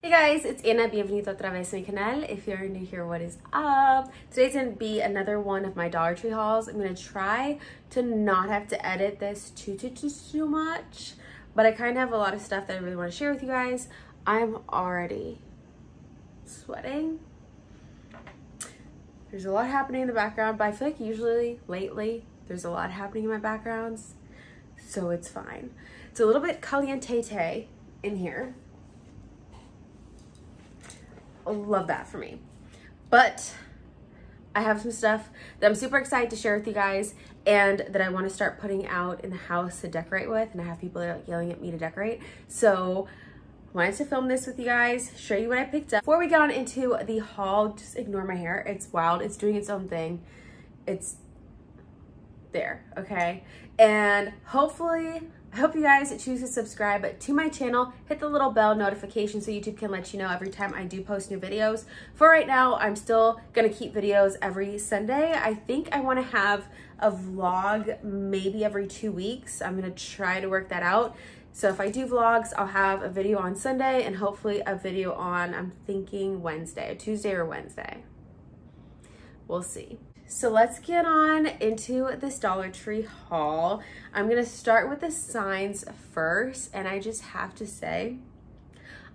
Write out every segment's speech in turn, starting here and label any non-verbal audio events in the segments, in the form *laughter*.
Hey guys, it's Anna. Bienvenido otra vez a mi canal. If you're new here, what is up? Today's gonna be another one of my Dollar Tree hauls. I'm gonna try to not have to edit this too, too, too, too much, but I kind of have a lot of stuff that I really want to share with you guys. I'm already sweating. There's a lot happening in the background, but I feel like usually, lately, there's a lot happening in my backgrounds, so it's fine. It's a little bit caliente in here love that for me. But I have some stuff that I'm super excited to share with you guys and that I want to start putting out in the house to decorate with. And I have people yelling at me to decorate. So wanted to film this with you guys, show you what I picked up. Before we get on into the haul, just ignore my hair. It's wild. It's doing its own thing. It's there, okay? And hopefully I hope you guys choose to subscribe to my channel. Hit the little bell notification so YouTube can let you know every time I do post new videos. For right now, I'm still gonna keep videos every Sunday. I think I wanna have a vlog maybe every two weeks. I'm gonna try to work that out. So if I do vlogs, I'll have a video on Sunday and hopefully a video on, I'm thinking Wednesday, Tuesday or Wednesday. We'll see. So let's get on into this Dollar Tree haul. I'm gonna start with the signs first, and I just have to say,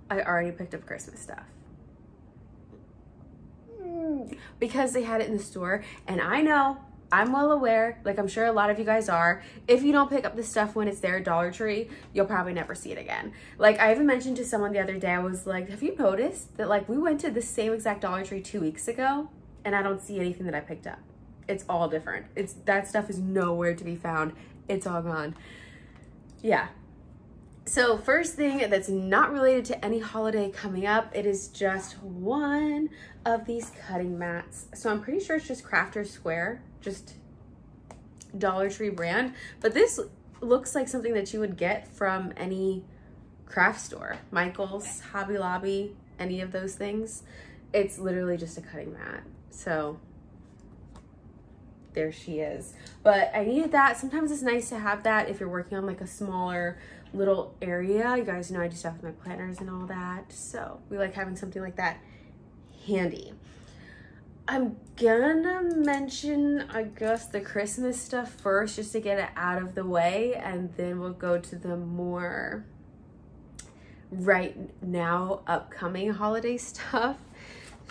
I already picked up Christmas stuff. Because they had it in the store, and I know, I'm well aware, like I'm sure a lot of you guys are, if you don't pick up the stuff when it's there at Dollar Tree, you'll probably never see it again. Like I even mentioned to someone the other day, I was like, have you noticed that like we went to the same exact Dollar Tree two weeks ago and I don't see anything that I picked up. It's all different. It's That stuff is nowhere to be found. It's all gone. Yeah. So first thing that's not related to any holiday coming up, it is just one of these cutting mats. So I'm pretty sure it's just Crafter's Square, just Dollar Tree brand. But this looks like something that you would get from any craft store. Michael's, Hobby Lobby, any of those things. It's literally just a cutting mat. So there she is. But I needed that. Sometimes it's nice to have that if you're working on like a smaller little area. You guys know I do stuff with my planners and all that. So we like having something like that handy. I'm gonna mention, I guess, the Christmas stuff first just to get it out of the way. And then we'll go to the more right now upcoming holiday *laughs* stuff.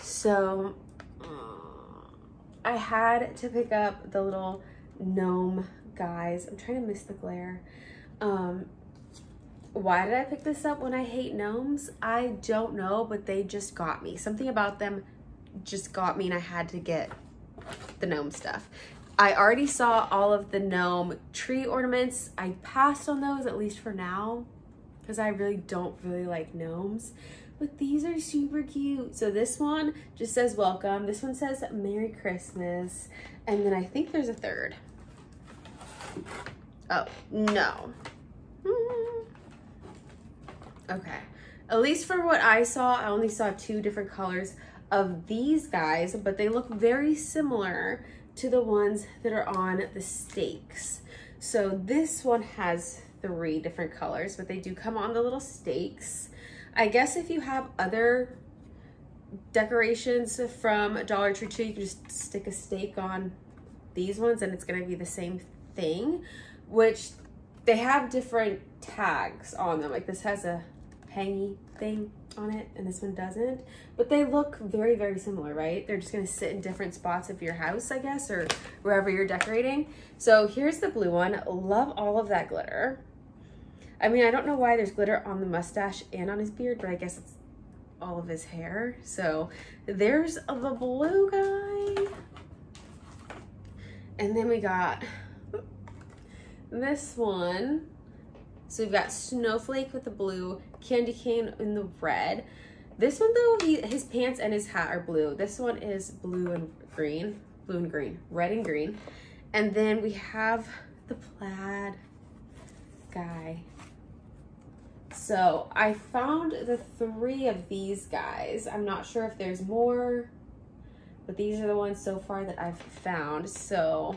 So I had to pick up the little gnome guys. I'm trying to miss the glare. Um, why did I pick this up when I hate gnomes? I don't know, but they just got me. Something about them just got me and I had to get the gnome stuff. I already saw all of the gnome tree ornaments. I passed on those, at least for now, because I really don't really like gnomes but these are super cute. So this one just says welcome. This one says Merry Christmas. And then I think there's a third. Oh, no. Hmm. Okay. At least for what I saw, I only saw two different colors of these guys, but they look very similar to the ones that are on the stakes. So this one has three different colors, but they do come on the little stakes. I guess if you have other decorations from Dollar Tree too, you can just stick a stake on these ones and it's gonna be the same thing, which they have different tags on them. Like this has a hangy thing on it and this one doesn't, but they look very, very similar, right? They're just gonna sit in different spots of your house, I guess, or wherever you're decorating. So here's the blue one. Love all of that glitter. I mean, I don't know why there's glitter on the mustache and on his beard, but I guess it's all of his hair. So there's the blue guy. And then we got this one. So we've got Snowflake with the blue, Candy Cane in the red. This one though, he, his pants and his hat are blue. This one is blue and green, blue and green, red and green. And then we have the plaid guy. So I found the three of these guys. I'm not sure if there's more, but these are the ones so far that I've found. So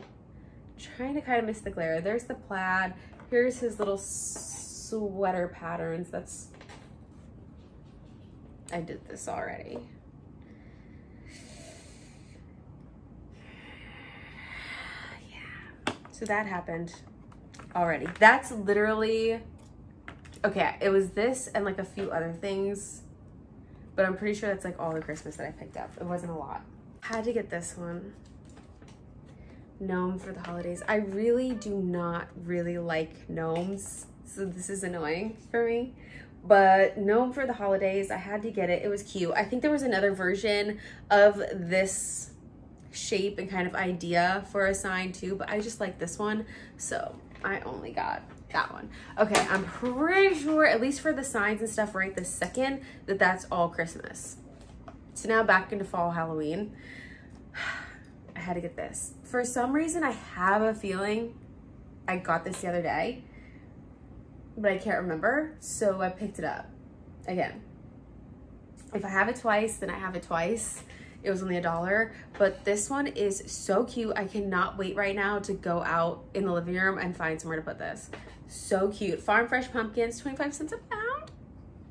trying to kind of miss the glare. There's the plaid. Here's his little sweater patterns. That's I did this already. *sighs* Yeah. So that happened already. That's literally, okay, it was this and like a few other things, but I'm pretty sure that's like all the Christmas that I picked up. It wasn't a lot. Had to get this one. Gnome for the holidays. I really do not really like gnomes, so this is annoying for me. But gnome for the holidays, I had to get it. It was cute. I think there was another version of this shape and kind of idea for a sign too, but I just like this one. So I only got that one. Okay, I'm pretty sure, at least for the signs and stuff right this second, that that's all Christmas. So now back into fall Halloween. *sighs* I had to get this. For some reason, I have a feeling I got this the other day, but I can't remember. So I picked it up again. If I have it twice, then I have it twice. It was only a dollar, but this one is so cute. I cannot wait right now to go out in the living room and find somewhere to put this. So cute. Farm fresh pumpkins, 25 cents a pound.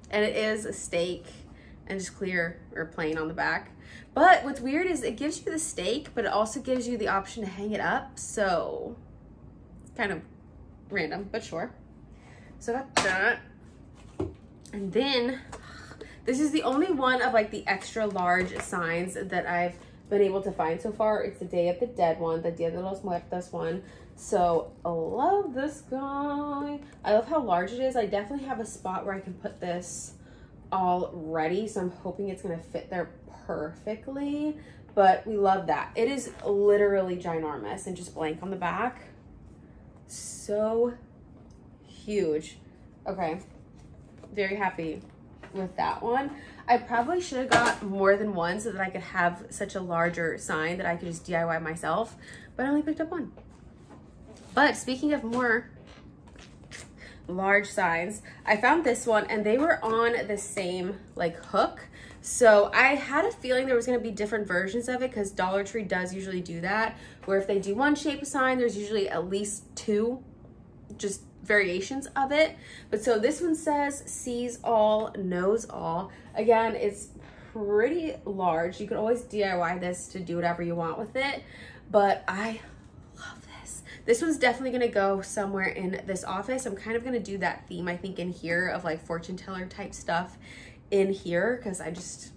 And it is a stake and just clear or plain on the back. But what's weird is it gives you the stake, but it also gives you the option to hang it up. So kind of random, but sure. So I got that. And then this is the only one of like the extra large signs that I've been able to find so far. It's the Day of the Dead one, the Dia de los Muertos one. So I love this guy. I love how large it is. I definitely have a spot where I can put this all ready. So I'm hoping it's gonna fit there perfectly, but we love that. It is literally ginormous and just blank on the back. So huge. Okay, very happy with that one. I probably should have got more than one so that I could have such a larger sign that I could just DIY myself, but I only picked up one. But speaking of more large signs, I found this one and they were on the same like hook. So I had a feeling there was gonna be different versions of it because Dollar Tree does usually do that, where if they do one shape of sign, there's usually at least two just variations of it. But so this one says sees all, knows all. Again, it's pretty large. You can always DIY this to do whatever you want with it, but I this. One's definitely gonna go somewhere in this office. I'm kind of gonna do that theme, I think, in here of like fortune teller type stuff in here because I just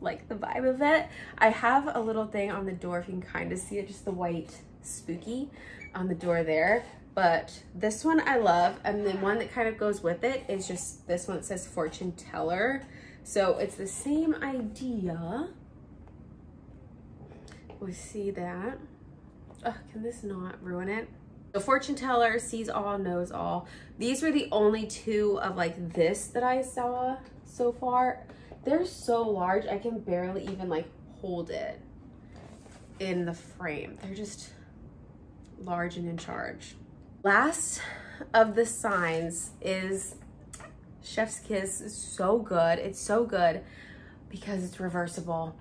like the vibe of it. I have a little thing on the door, if you can kind of see it, just the white spooky on the door there but this one I love. And the one that kind of goes with it is just this one that says fortune teller. So it's the same idea. We see that. Oh, can this not ruin it? The fortune teller sees all, knows all. These were the only two of like this that I saw so far. They're so large, I can barely even like hold it in the frame. They're just large and in charge. Last of the signs is Chef's Kiss is so good. It's so good because it's reversible.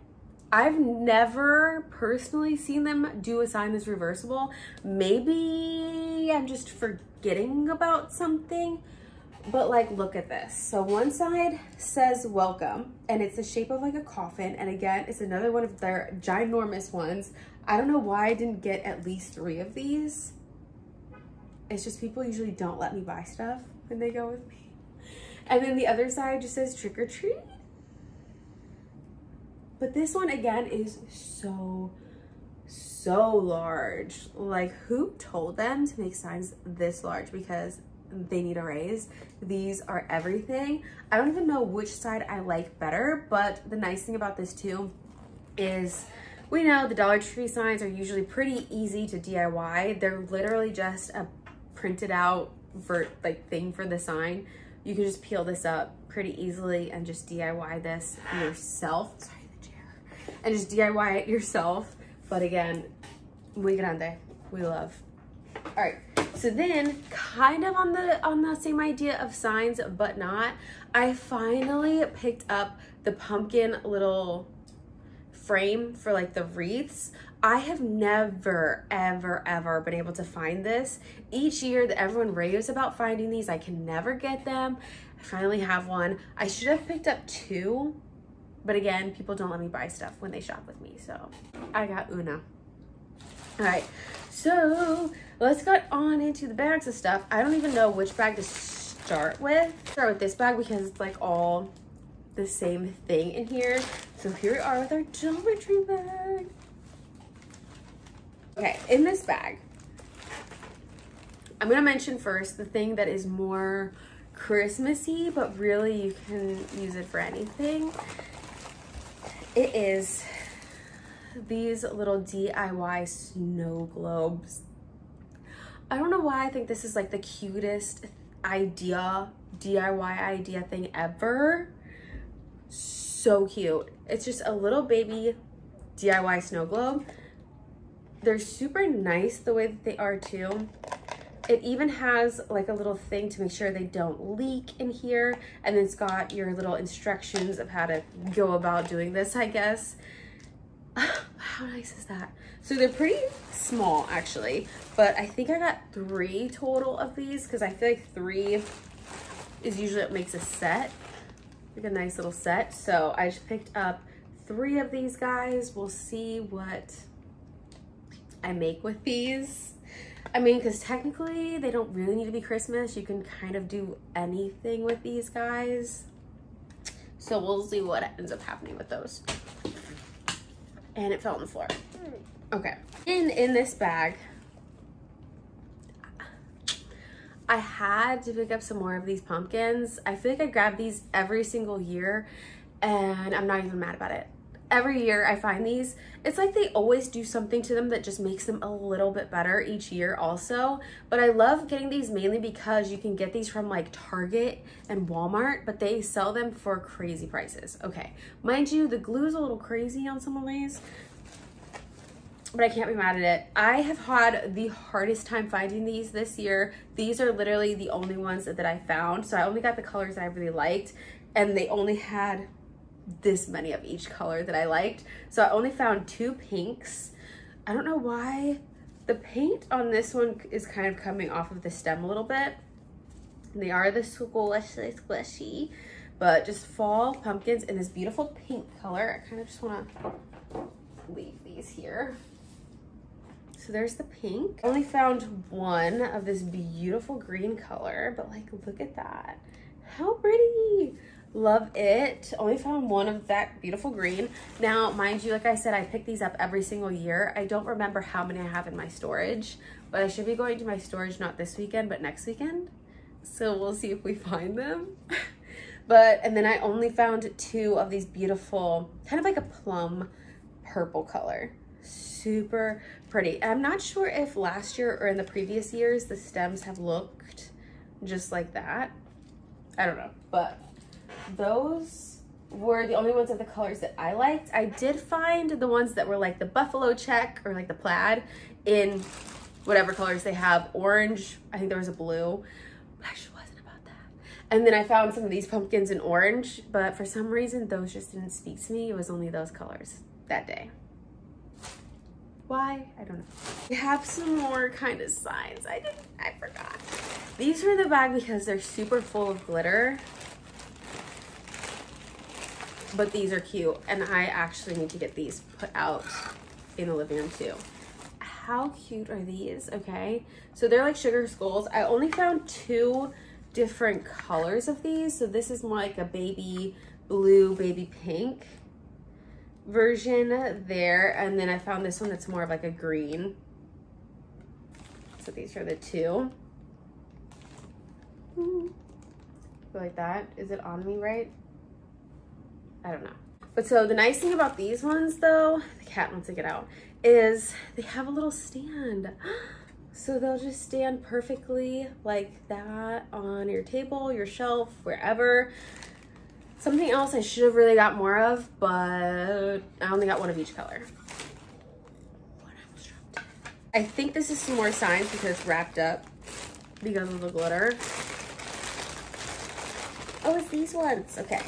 I've never personally seen them do a sign that's reversible. Maybe I'm just forgetting about something, but like, look at this. So one side says welcome and it's the shape of like a coffin. And again, it's another one of their ginormous ones. I don't know why I didn't get at least three of these it's just people usually don't let me buy stuff when they go with me. And then the other side just says trick or treat. But this one again is so, so large. Like who told them to make signs this large because they need a raise. These are everything. I don't even know which side I like better, but the nice thing about this too is we know the Dollar Tree signs are usually pretty easy to DIY. They're literally just a printed out for like thing for the sign, you can just peel this up pretty easily and just DIY this yourself. And just DIY it yourself. But again, muy grande. We love. All right. So then kind of on the on the same idea of signs, but not, I finally picked up the pumpkin little frame for like the wreaths. I have never, ever, ever been able to find this. Each year that everyone raves about finding these, I can never get them. I finally have one. I should have picked up two, but again, people don't let me buy stuff when they shop with me. So I got Una. All right, so let's get on into the bags of stuff. I don't even know which bag to start with. Start with this bag because it's like all the same thing in here. So here we are with our geometry bag. Okay, in this bag, I'm gonna mention first the thing that is more Christmassy, but really you can use it for anything. It is these little DIY snow globes. I don't know why I think this is like the cutest idea, DIY idea thing ever. So cute. It's just a little baby DIY snow globe. They're super nice the way that they are too. It even has like a little thing to make sure they don't leak in here. And it's got your little instructions of how to go about doing this, I guess. *sighs* How nice is that? So they're pretty small actually, but I think I got three total of these because I feel like three is usually what makes a set, like a nice little set. So I just picked up three of these guys. We'll see what I make with these. I mean, because technically they don't really need to be Christmas. You can kind of do anything with these guys. So we'll see what ends up happening with those. And it fell on the floor. Okay. In, in this bag, I had to pick up some more of these pumpkins. I feel like I grab these every single year and I'm not even mad about it every year I find these, it's like they always do something to them that just makes them a little bit better each year also. But I love getting these mainly because you can get these from like Target and Walmart, but they sell them for crazy prices. Okay, mind you, the glue is a little crazy on some of these, but I can't be mad at it. I have had the hardest time finding these this year. These are literally the only ones that, that I found. So I only got the colors that I really liked and they only had this many of each color that I liked. So I only found two pinks. I don't know why. The paint on this one is kind of coming off of the stem a little bit. They are the squishy, squishy, but just fall pumpkins in this beautiful pink color. I kind of just want to leave these here. So there's the pink. I only found one of this beautiful green color, but like, look at that. How pretty. Love it. Only found one of that beautiful green. Now, mind you, like I said, I pick these up every single year. I don't remember how many I have in my storage, but I should be going to my storage not this weekend, but next weekend. So we'll see if we find them. *laughs* but, and then I only found two of these beautiful, kind of like a plum purple color. Super pretty. I'm not sure if last year or in the previous years, the stems have looked just like that. I don't know, but those were the only ones of the colors that I liked. I did find the ones that were like the buffalo check or like the plaid in whatever colors they have. Orange, I think there was a blue, but actually wasn't about that. And then I found some of these pumpkins in orange, but for some reason those just didn't speak to me. It was only those colors that day. Why? I don't know. We have some more kind of signs. I didn't, I forgot. These are in the bag because they're super full of glitter but these are cute and I actually need to get these put out in the living room too. How cute are these? Okay, so they're like sugar skulls. I only found two different colors of these. So this is more like a baby blue, baby pink version there. And then I found this one that's more of like a green. So these are the two. Hmm. Like that. Is it on me right? I don't know. But so the nice thing about these ones though, the cat wants to get out, is they have a little stand. *gasps* So they'll just stand perfectly like that on your table, your shelf, wherever. Something else I should have really got more of, but I only got one of each color. I think this is some more signs because wrapped up because of the glitter. Oh, it's these ones. Okay.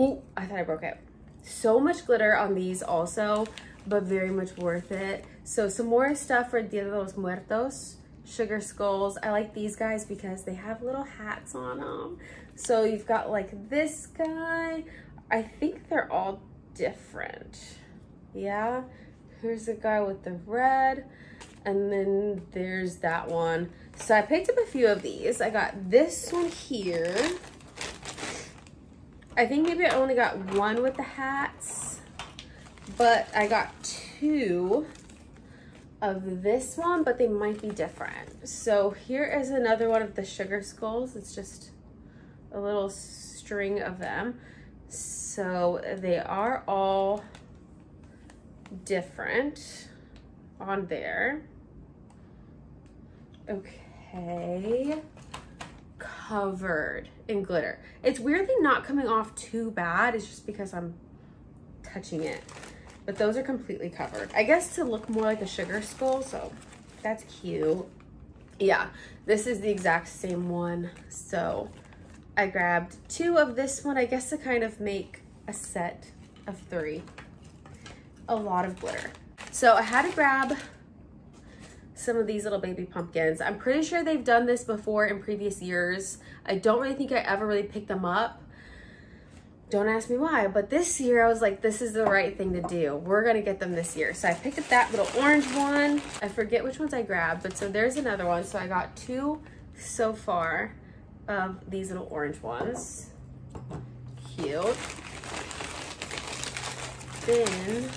Oh, I thought I broke it. So much glitter on these also, but very much worth it. So some more stuff for Dia de los Muertos sugar skulls. I like these guys because they have little hats on them. So you've got like this guy. I think they're all different. Yeah. Here's a guy with the red. And then there's that one. So I picked up a few of these. I got this one here. I think maybe I only got one with the hats, but I got two of this one, but they might be different. So here is another one of the sugar skulls. It's just a little string of them. So they are all different on there. Okay. Covered in glitter. It's weirdly not coming off too bad. It's just because I'm touching it. But those are completely covered. I guess to look more like a sugar skull, so that's cute. Yeah, this is the exact same one. So I grabbed two of this one, I guess to kind of make a set of three. A lot of glitter. So I had to grab some of these little baby pumpkins. I'm pretty sure they've done this before in previous years. I don't really think I ever really picked them up. Don't ask me why, but this year I was like, this is the right thing to do. We're gonna get them this year. So I picked up that little orange one. I forget which ones I grabbed, but so there's another one. So I got two so far of these little orange ones. Cute. Then,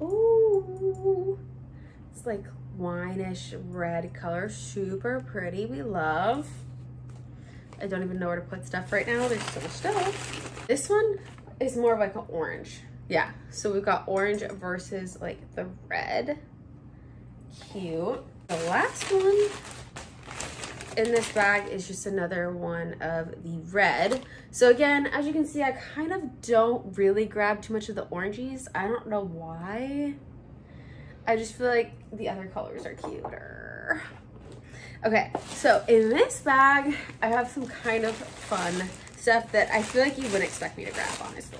ooh, it's like wineish red color. Super pretty. We love. I don't even know where to put stuff right now. There's so much stuff. This one is more of like an orange. Yeah, so we've got orange versus like the red. Cute. The last one in this bag is just another one of the red. So again, as you can see, I kind of don't really grab too much of the oranges. I don't know why. I just feel like the other colors are cuter. Okay, so in this bag, I have some kind of fun stuff that I feel like you wouldn't expect me to grab, honestly.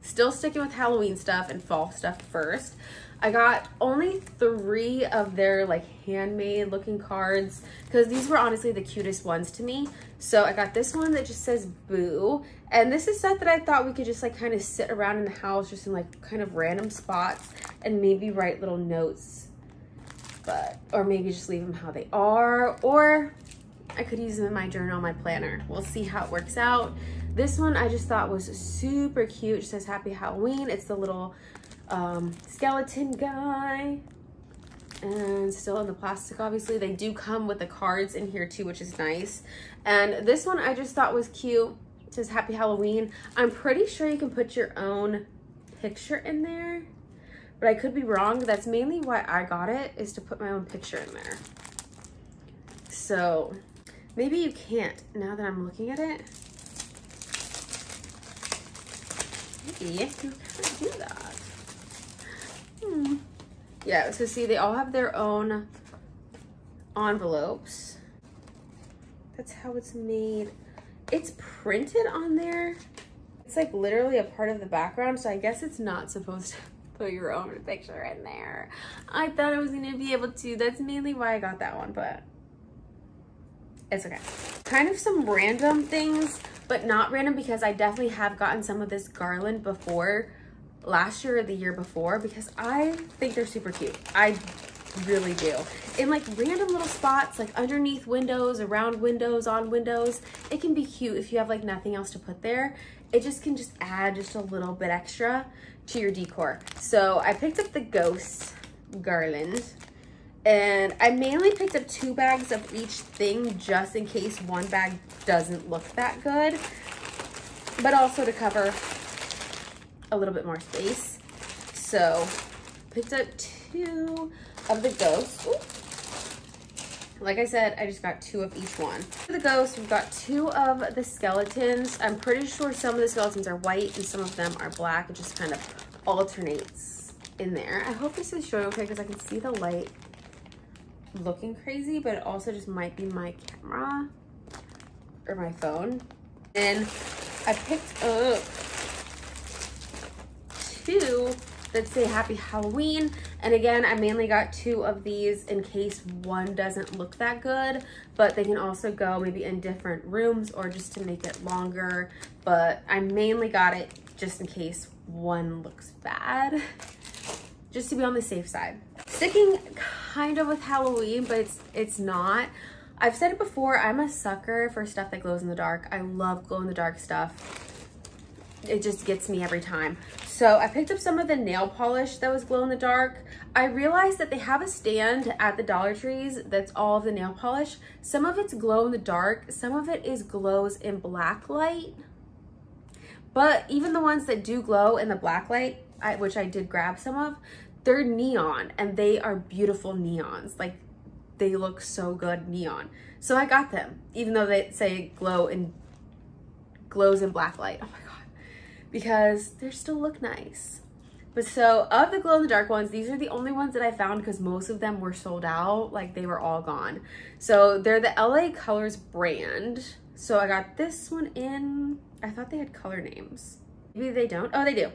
Still sticking with Halloween stuff and fall stuff first. I got only three of their like handmade looking cards because these were honestly the cutest ones to me. So I got this one that just says boo. And this is stuff that I thought we could just like kind of sit around in the house just in like kind of random spots and maybe write little notes. But, or maybe just leave them how they are. Or I could use them in my journal, my planner. We'll see how it works out. This one I just thought was super cute. It says happy Halloween. It's the little um, skeleton guy. And still in the plastic obviously. They do come with the cards in here too which is nice. And this one i just thought was cute. It says happy halloween. I'm pretty sure you can put your own picture in there but i could be wrong. That's mainly why i got it is to put my own picture in there. So maybe you can't now that i'm looking at it. Maybe you can't do that Hmm. Yeah, so see, they all have their own envelopes. That's how it's made. It's printed on there. It's like literally a part of the background, so I guess it's not supposed to *laughs* put your own picture in there. I thought I was gonna be able to. That's mainly why I got that one, but it's okay. Kind of some random things, but not random because I definitely have gotten some of this garland before last year or the year before because I think they're super cute. I really do. In like random little spots, like underneath windows, around windows, on windows, it can be cute if you have like nothing else to put there. It just can just add just a little bit extra to your decor. So I picked up the ghost garland and I mainly picked up two bags of each thing just in case one bag doesn't look that good, but also to cover a little bit more space. So picked up two of the ghosts. Like I said, I just got two of each one. For the ghosts, we've got two of the skeletons. I'm pretty sure some of the skeletons are white and some of them are black. It just kind of alternates in there. I hope this is showing okay because I can see the light looking crazy, but it also just might be my camera or my phone. And I picked up two that say happy Halloween. And again, I mainly got two of these in case one doesn't look that good, but they can also go maybe in different rooms or just to make it longer. But I mainly got it just in case one looks bad, *laughs* just to be on the safe side. Sticking kind of with Halloween, but it's, it's not. I've said it before, I'm a sucker for stuff that glows in the dark. I love glow in the dark stuff it just gets me every time. So I picked up some of the nail polish that was glow in the dark. I realized that they have a stand at the Dollar Trees that's all the nail polish. Some of it's glow in the dark, some of it is glows in black light. But even the ones that do glow in the black light, I, which I did grab some of, they're neon and they are beautiful neons. Like they look so good neon. So I got them, even though they say glow in glows in black light. Oh my God because they still look nice. But so of the glow in the dark ones, these are the only ones that I found because most of them were sold out. Like they were all gone. So they're the LA Colors brand. So I got this one in, I thought they had color names. Maybe they don't. Oh, they do.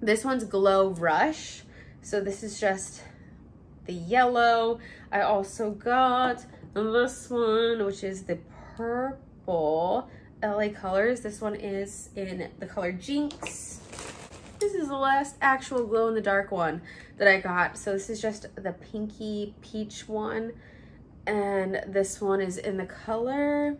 This one's Glow Rush. So this is just the yellow. I also got this one, which is the purple. LA Colors. This one is in the color Jinx. This is the last actual glow in the dark one that I got. So this is just the pinky peach one. And this one is in the color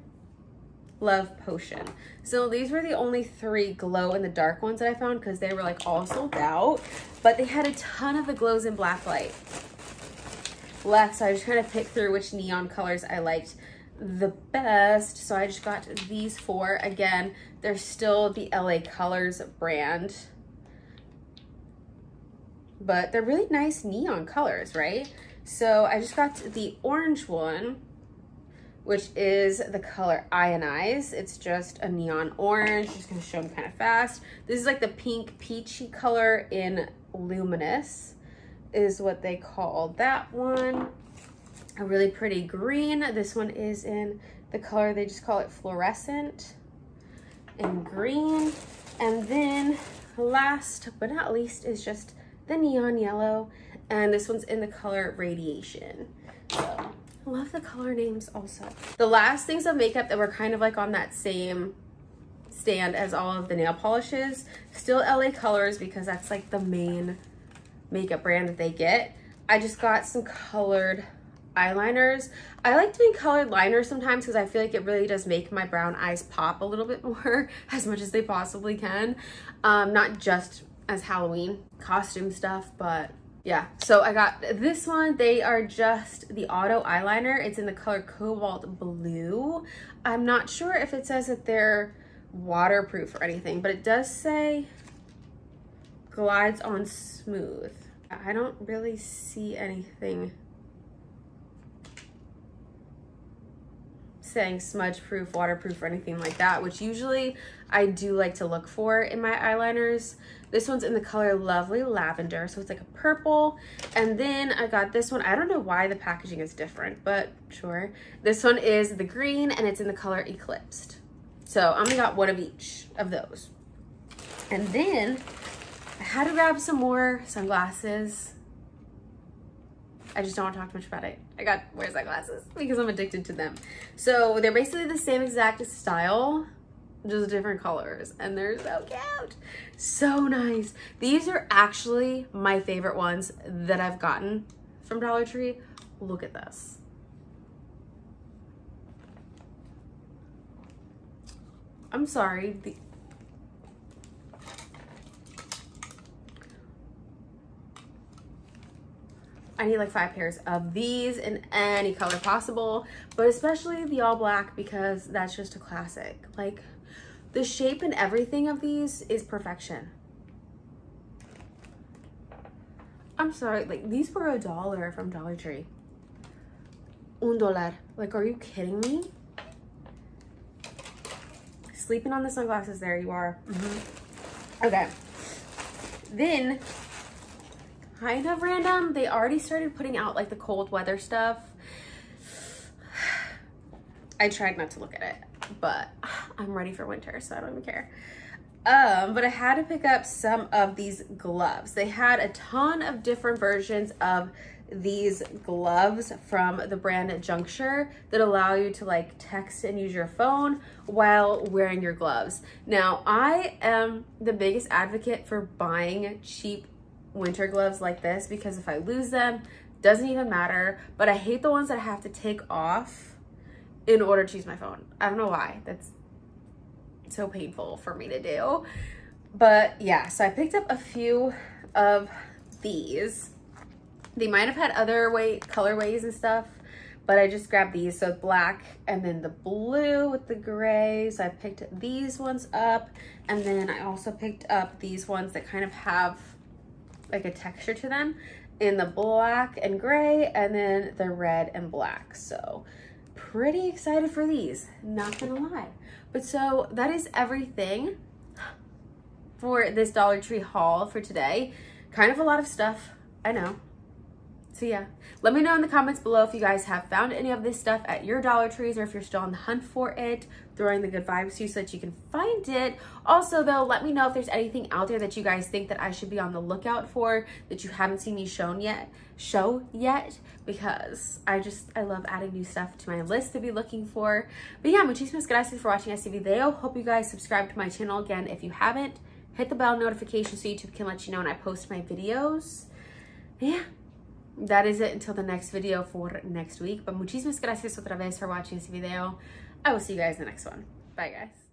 Love Potion. So these were the only three glow in the dark ones that I found because they were like all sold out. But they had a ton of the glows in black light left. So I was trying to pick through which neon colors I liked the best. So I just got these four. Again, they're still the LA Colors brand. But they're really nice neon colors, right? So I just got the orange one, which is the color Ionize. It's just a neon orange. I'm just gonna show them kind of fast. This is like the pink peachy color in Luminous is what they call that one a really pretty green. This one is in the color, they just call it fluorescent and green. And then last but not least is just the neon yellow. And this one's in the color radiation. So I love the color names also. The last things of makeup that were kind of like on that same stand as all of the nail polishes, still LA Colors because that's like the main makeup brand that they get. I just got some colored eyeliners. I like doing colored liners sometimes because I feel like it really does make my brown eyes pop a little bit *laughs* more as much as they possibly can. Um, not just as Halloween costume stuff, but yeah. So I got this one. They are just the auto eyeliner. It's in the color Cobalt Blue. I'm not sure if it says that they're waterproof or anything, but it does say glides on smooth. I don't really see anything saying smudge proof, waterproof, or anything like that, which usually I do like to look for in my eyeliners. This one's in the color Lovely Lavender, so it's like a purple. And then I got this one. I don't know why the packaging is different, but sure. This one is the green, and it's in the color Eclipsed. So I only got one of each of those. And then I had to grab some more sunglasses I just don't want to talk too much about it. I got wears glasses because I'm addicted to them. So they're basically the same exact style, just different colors. And they're so cute. So nice. These are actually my favorite ones that I've gotten from Dollar Tree. Look at this. I'm sorry. The, I need like five pairs of these in any color possible, but especially the all black because that's just a classic. Like the shape and everything of these is perfection. I'm sorry, like these were a dollar from Dollar Tree. Un dólar. Like, are you kidding me? Sleeping on the sunglasses there you are. Mm -hmm. Okay. Then kind of random. They already started putting out like the cold weather stuff. I tried not to look at it, but I'm ready for winter, so I don't even care. Um, but I had to pick up some of these gloves. They had a ton of different versions of these gloves from the brand Juncture that allow you to like text and use your phone while wearing your gloves. Now, I am the biggest advocate for buying cheap winter gloves like this because if I lose them, doesn't even matter, but I hate the ones that I have to take off in order to use my phone. I don't know why. That's so painful for me to do. But yeah, so I picked up a few of these. They might have had other way colorways and stuff, but I just grabbed these. So black and then the blue with the gray. So I picked these ones up. And then I also picked up these ones that kind of have like a texture to them in the black and gray and then the red and black. So pretty excited for these, not gonna lie. But so that is everything for this Dollar Tree haul for today. Kind of a lot of stuff, I know. So yeah, let me know in the comments below if you guys have found any of this stuff at your Dollar Trees or if you're still on the hunt for it, throwing the good vibes to you so that you can find it. Also though, let me know if there's anything out there that you guys think that I should be on the lookout for that you haven't seen me shown yet, show yet, because I just, I love adding new stuff to my list to be looking for. But yeah, muchísimas gracias for watching este video. Hope you guys subscribe to my channel again if you haven't. Hit the bell notification so YouTube can let you know when I post my videos. Yeah that is it until the next video for next week. But muchísimas gracias otra vez for watching this video. I will see you guys in the next one. Bye, guys.